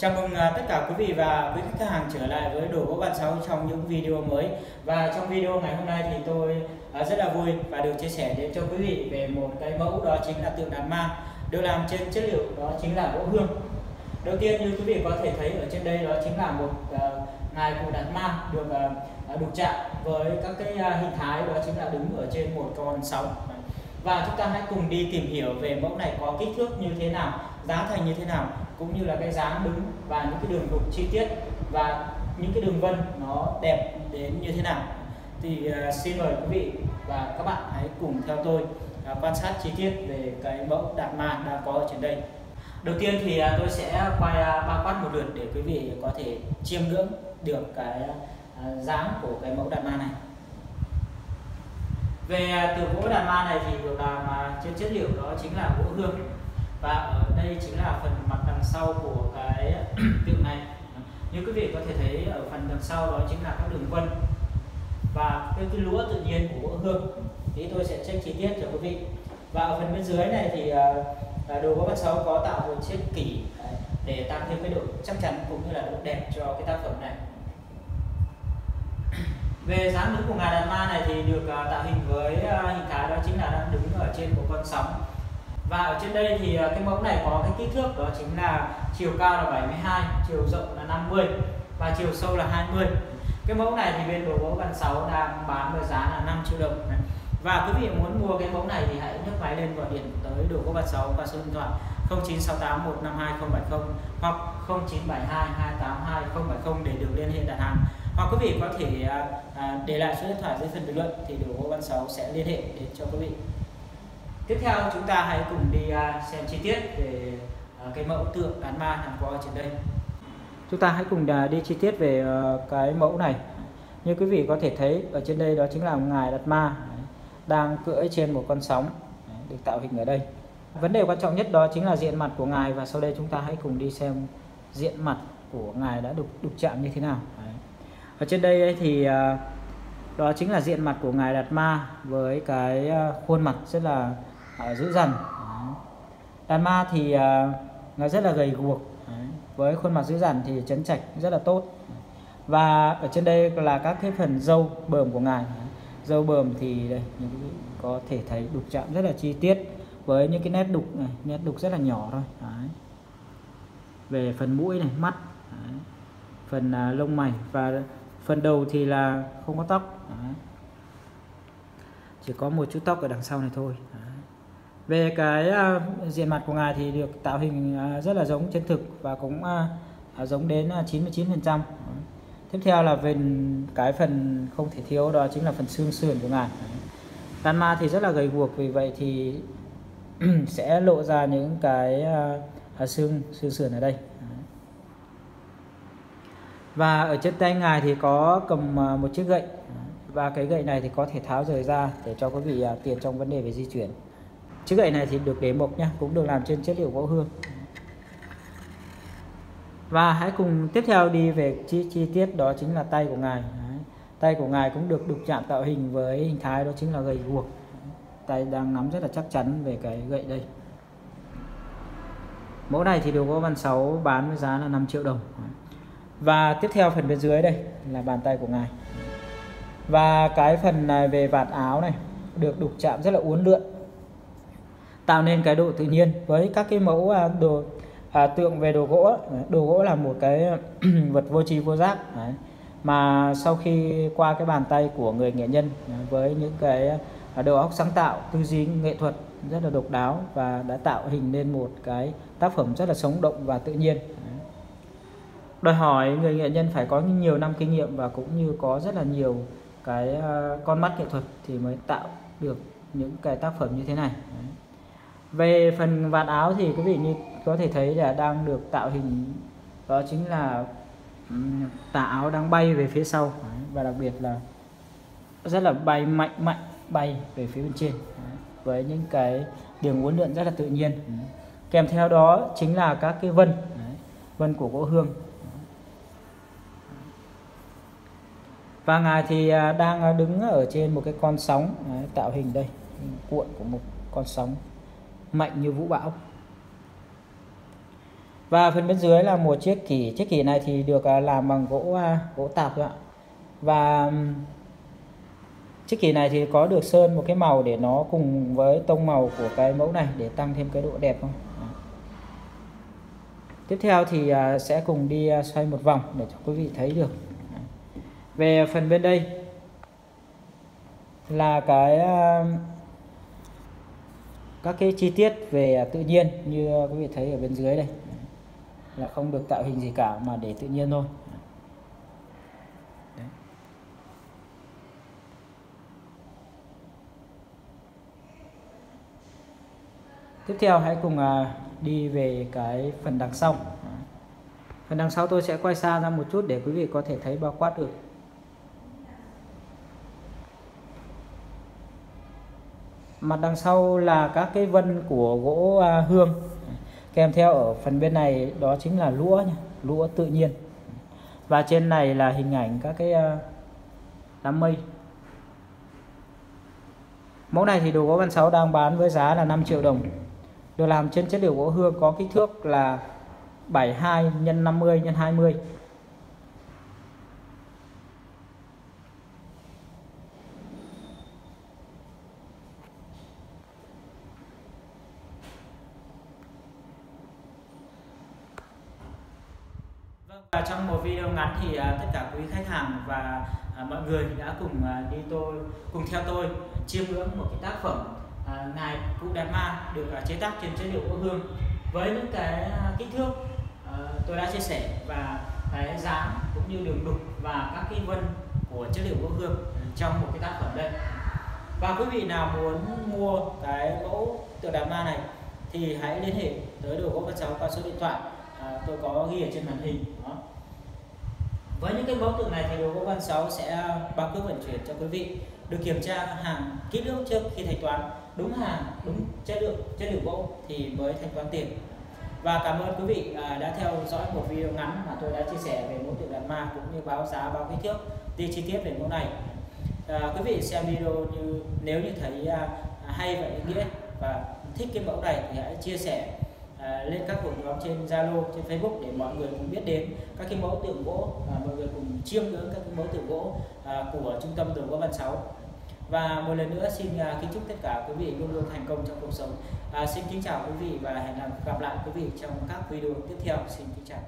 Chào mừng à, tất cả quý vị và quý khách hàng trở lại với đồ gỗ bàn sáu trong những video mới. Và trong video ngày hôm nay thì tôi à, rất là vui và được chia sẻ đến cho quý vị về một cái mẫu đó chính là tượng đàn ma được làm trên chất liệu đó chính là gỗ hương. Đầu tiên như quý vị có thể thấy ở trên đây đó chính là một uh, ngài cụ đàn ma được uh, đục chạm với các cái uh, hình thái đó chính là đứng ở trên một con sóng. Và chúng ta hãy cùng đi tìm hiểu về mẫu này có kích thước như thế nào giá thành như thế nào cũng như là cái dáng đứng và những cái đường đục chi tiết và những cái đường vân nó đẹp đến như thế nào. Thì uh, xin mời quý vị và các bạn hãy cùng theo tôi uh, quan sát chi tiết về cái mẫu đạt ma đang có ở trên đây. Đầu tiên thì uh, tôi sẽ quay ba bao quát một lượt để quý vị có thể chiêm ngưỡng được cái dáng của cái mẫu đạt ma này. Về từ gỗ đàn ma này thì được làm trên chất liệu đó chính là gỗ hương và ở đây chính là phần mặt đằng sau của cái tượng này. Như quý vị có thể thấy ở phần đằng sau đó chính là các đường vân. Và cái, cái lũa tự nhiên của gỗ hương thì tôi sẽ check chi tiết cho quý vị. Và ở phần bên dưới này thì à, à, đồ gỗ mặt sáu có tạo một chiếc kỷ à, để tăng thêm cái độ chắc chắn cũng như là độ đẹp cho cái tác phẩm này. Về dáng đứng của ngài đàn ma này thì được tạo hình với hình thái đó chính là đang đứng ở trên một con sóng và ở trên đây thì ờ, cái mẫu này có cái kích thước đó chính là chiều cao là 72 chiều rộng là 50 và chiều sâu là 20 cái mẫu này thì bên đồ gỗ văn 6 đang bán với giá là 5 triệu đồng này. và quý vị muốn mua cái mẫu này thì hãy nhấc máy lên gọi điện tới đồ gỗ văn 6 và số điện thoại 0968 152 hoặc 0972 282 070 để được liên hệ đặt hàng. Hoặc quý vị có thể ờ, ờ, để lại số điện thoại dưới phần bình luận thì đồ gỗ văn 6 sẽ liên hệ đến cho quý vị tiếp theo chúng ta hãy cùng đi à, xem chi tiết về à, cái mẫu tượng đàn ma nằm ở trên đây. Chúng ta hãy cùng à, đi chi tiết về cái mẫu này. Như quý vị có thể thấy ở trên đây đó chính là ngài đạt ma đang cưỡi trên một con sóng được tạo hình ở đây. Vấn đề quan trọng nhất đó chính là diện mặt của ngài và sau đây chúng ta hãy cùng đi xem diện mặt của ngài đã đục đục chạm như thế nào. Ở trên đây thì đó chính là diện mặt của ngài đạt ma với cái khuôn mặt rất là à, dữ dằn đàn ma thì à, nó rất là gầy guộc. Với khuôn mặt dữ dằn thì chấn trạch rất là tốt. Và ở trên đây là các cái phần dâu bờm của ngài. Dâu bờm thì đây những có thể thấy đục chạm rất là chi tiết với những cái nét đục này nét đục rất là nhỏ thôi. Đấy. về phần mũi này mắt. Đấy. phần à, lông mày và phần đầu thì là không có tóc. Đấy. chỉ có một chút tóc ở đằng sau này thôi. Đấy về cái uh, diện mặt của ngài thì được tạo hình uh, rất là giống chân thực và cũng uh, giống đến uh, 99% tiếp theo là về cái phần không thể thiếu đó chính là phần xương sườn của ngài. Tanma ma thì rất là gầy guộc vì vậy thì sẽ lộ ra những cái uh, xương xương sườn ở đây. Và ở trên tay ngài thì có cầm một chiếc gậy. Và cái gậy này thì có thể tháo rời ra để cho quý vị tiện trong vấn đề về di chuyển chiếc gậy này thì được để mộc nhá cũng được làm trên chất liệu gỗ hương. Và hãy cùng tiếp theo đi về chi, chi tiết đó chính là tay của ngài. Đấy. tay của ngài cũng được đục chạm tạo hình với hình thái đó chính là gậy guộc. Tay đang nắm rất là chắc chắn về cái gậy đây. Mẫu này thì được có văn 6 bán với giá là 5 triệu đồng. Và tiếp theo phần bên dưới đây là bàn tay của ngài. Và cái phần này về vạt áo này được đục chạm rất là uốn lượn tạo nên cái độ tự nhiên với các cái mẫu à, đồ à, tượng về đồ gỗ đồ gỗ là một cái vật vô tri vô giác. Đấy. mà sau khi qua cái bàn tay của người nghệ nhân à, với những cái à, đầu óc sáng tạo tư duy nghệ thuật rất là độc đáo và đã tạo hình nên một cái tác phẩm rất là sống động và tự nhiên. Đòi hỏi người nghệ nhân phải có nhiều năm kinh nghiệm và cũng như có rất là nhiều cái con mắt nghệ thuật thì mới tạo được những cái tác phẩm như thế này về phần vạt áo thì quý vị như có thể thấy là đang được tạo hình, đó chính là tà áo đang bay về phía sau. Và đặc biệt là rất là bay mạnh mạnh, bay về phía bên trên. Với những cái đường uốn lượn rất là tự nhiên. Kèm theo đó chính là các cái vân. Vân của gỗ hương. Và ngài thì à, đang à, đứng ở trên một cái con sóng. Tạo hình đây cuộn của một con sóng mạnh như vũ bão. Và phần bên dưới là một chiếc kỷ chiếc kỷ này thì được à, làm bằng gỗ à, gỗ tạp ạ. Và chiếc kỷ này thì có được sơn một cái màu để nó cùng với tông màu của cái mẫu này để tăng thêm cái độ đẹp không? Tiếp theo thì à, sẽ cùng đi xoay một vòng để cho quý vị thấy được. Về phần bên đây là cái các cái chi tiết về à, tự nhiên như quý vị thấy ở bên dưới đây. Là không được tạo hình gì cả, mà để tự nhiên thôi. Đấy. tiếp theo hãy cùng à, đi về cái phần đằng sau. Phần đằng sau tôi sẽ quay xa ra một chút để quý vị có thể thấy bao quát được. Mặt đằng sau là các cái vân của gỗ à, hương. Kèm theo ở phần bên này đó chính là lũa nha lũa tự nhiên. Và trên này là hình ảnh các cái à, đám mây. Mẫu này thì đồ gỗ văn sáu đang bán với giá là 5 triệu đồng. Được làm trên chất liệu gỗ hương có kích thước là 72 x 50 x 20 Vâng, và trong một video ngắn thì uh, tất cả quý khách hàng và uh, mọi người đã cùng uh, đi tôi cùng theo tôi chiêm ngưỡng một cái tác phẩm uh, ngài cụ Đạt Ma được uh, chế tác trên chất liệu gỗ hương. Với những cái kích thước uh, tôi đã chia sẻ và cái dáng cũng như đường đục và các cái vân của chất liệu gỗ hương trong một cái tác phẩm đây. Và quý vị nào muốn mua cái mẫu tượng Đạt Ma này thì hãy liên hệ tới đồ gỗ văn cháu qua số điện thoại à, tôi có ghi ở trên màn hình đó. với những cái mẫu tượng này thì đồ gỗ văn 6 sẽ à, bao cước vận chuyển cho quý vị được kiểm tra hàng kỹ lưỡng trước khi thanh toán. Đúng hàng đúng chất lượng chất lượng gỗ thì mới thanh toán tiền. Và cảm ơn quý vị à, đã theo dõi một video ngắn mà tôi đã chia sẻ về mẫu tượng đàn ma cũng như báo giá báo kích thước đi chi tiết về mẫu này. À, quý vị xem video như nếu như thấy à, hay và ý nghĩa và thích cái mẫu này thì hãy chia sẻ. À, lên các hội nhóm trên Zalo, trên Facebook để mọi người cùng biết đến các cái mẫu tượng gỗ. Và mọi người cùng chiêm ngưỡng các cái mẫu tượng gỗ à, của trung tâm tượng gỗ Văn Sáu. Và một lần nữa xin à, kính chúc tất cả quý vị luôn luôn thành công trong cuộc sống. À, xin kính chào quý vị và hẹn gặp lại quý vị trong các video tiếp theo. Xin kính chào.